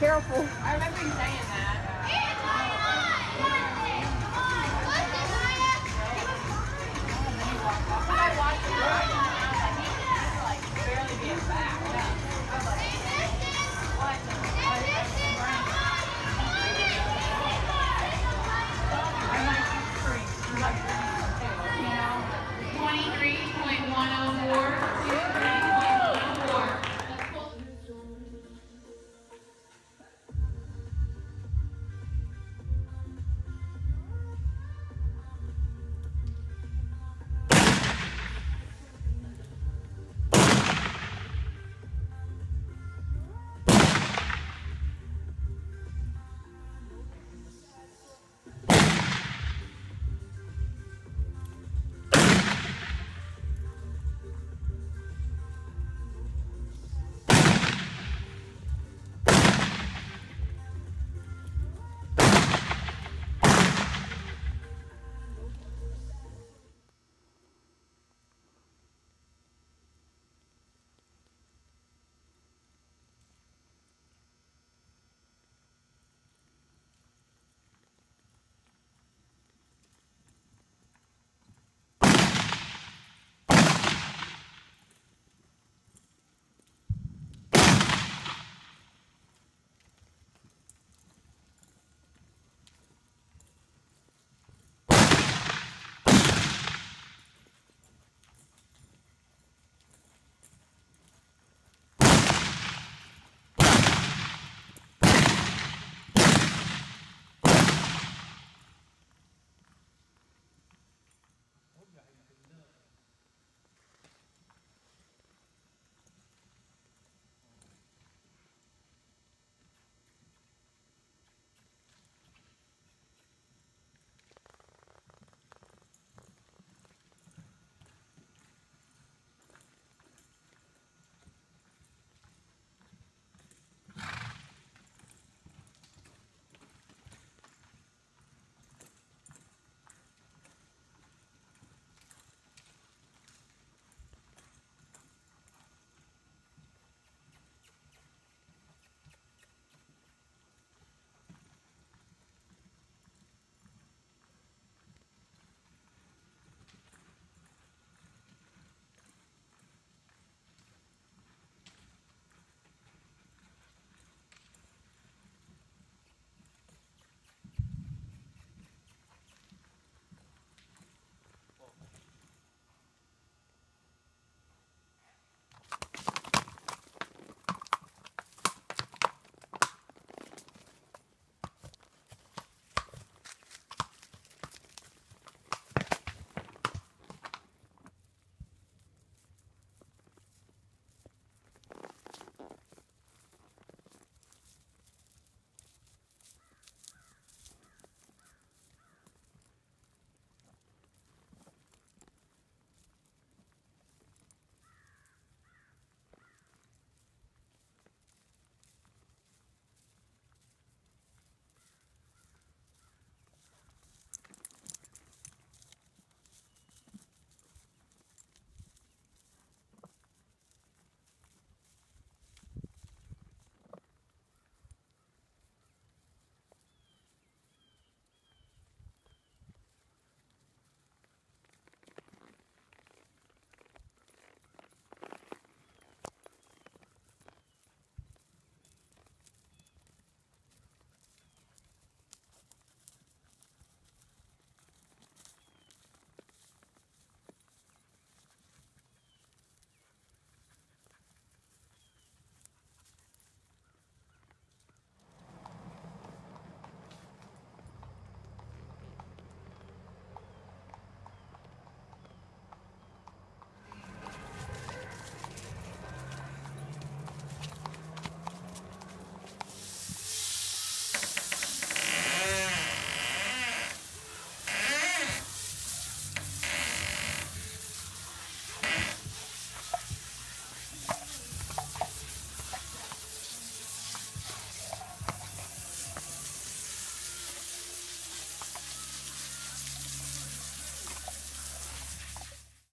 Careful. I remember you saying that.